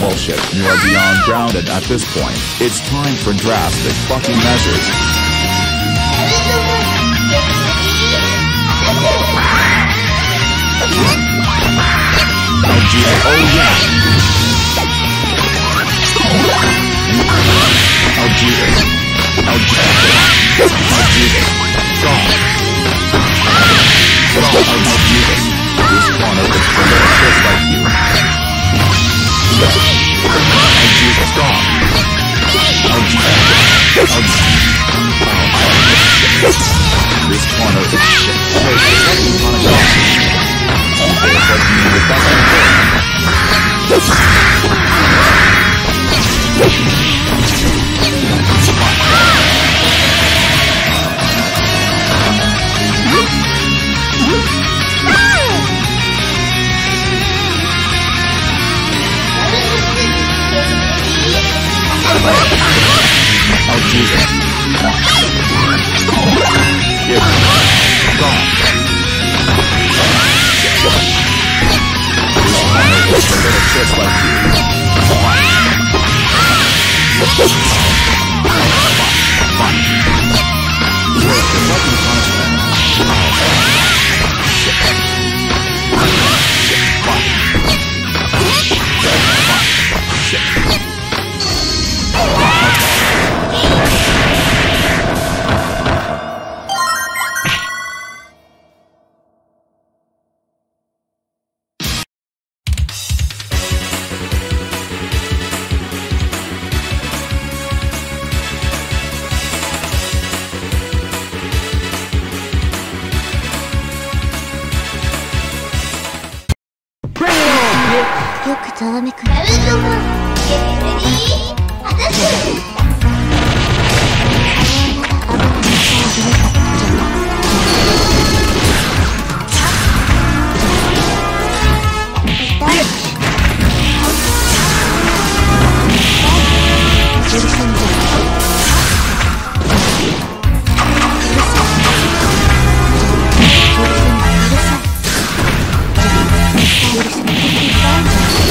bullshit. You are beyond grounded at this point. It's time for drastic fucking measures. Oh, gee, oh yeah. Oh. Oh. Oh oh. This corner is for little kids like This corner is よくざわめくるーたゃ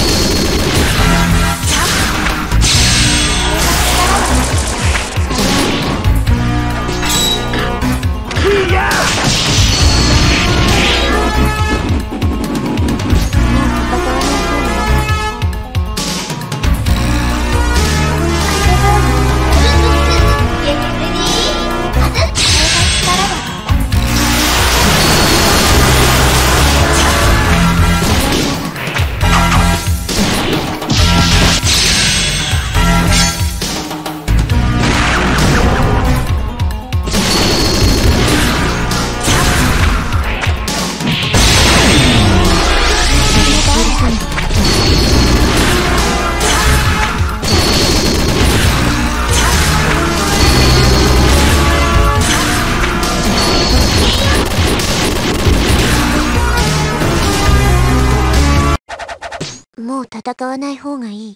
もう戦わない方がいい。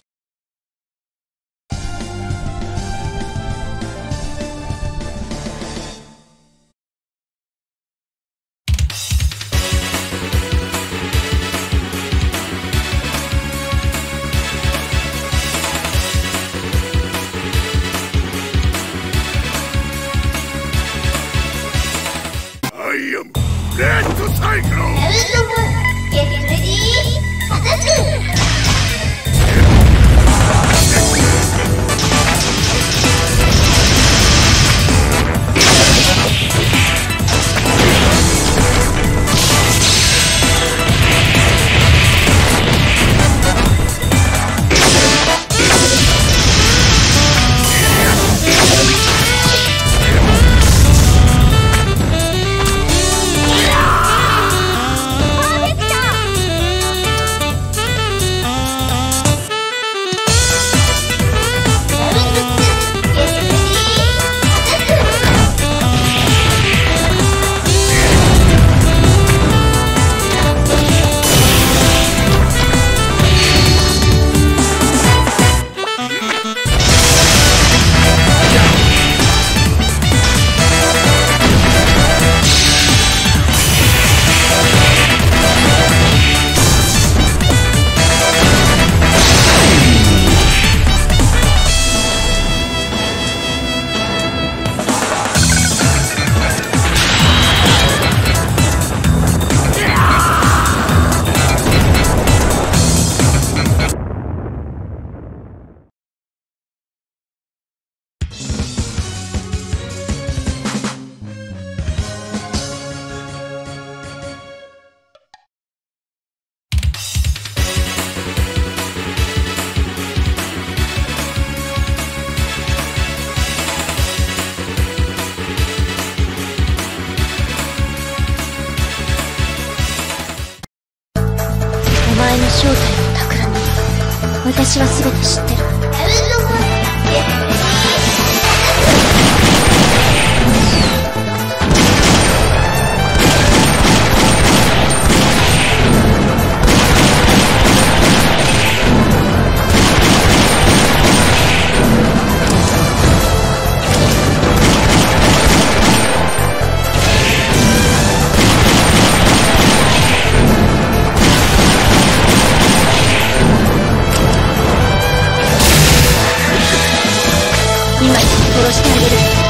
今殺してあげる。